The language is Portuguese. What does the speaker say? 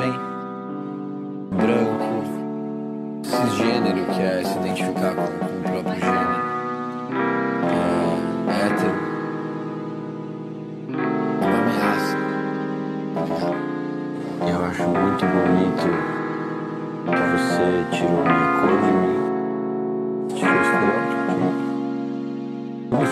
homem, branco, cisgênero, que é se identificar com, com o próprio gênero, é, hétero, uma ameaça. Eu acho muito bonito que você tirou minha cor de mim, tirou o estereótipo de mim. Mas,